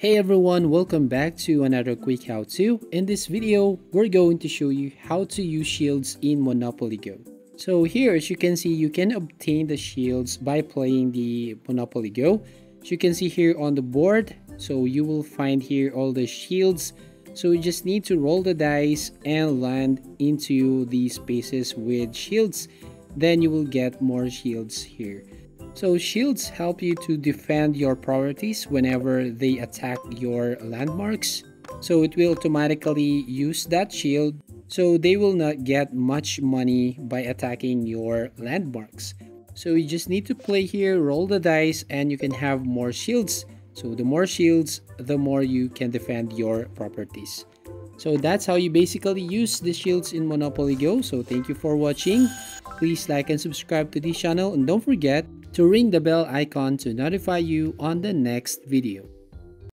Hey everyone, welcome back to another quick how-to. In this video, we're going to show you how to use shields in Monopoly Go. So here, as you can see, you can obtain the shields by playing the Monopoly Go. As you can see here on the board, so you will find here all the shields. So you just need to roll the dice and land into these spaces with shields. Then you will get more shields here. So shields help you to defend your properties whenever they attack your landmarks. So it will automatically use that shield so they will not get much money by attacking your landmarks. So you just need to play here, roll the dice and you can have more shields. So the more shields, the more you can defend your properties. So that's how you basically use the shields in Monopoly Go. So thank you for watching. Please like and subscribe to this channel and don't forget to ring the bell icon to notify you on the next video.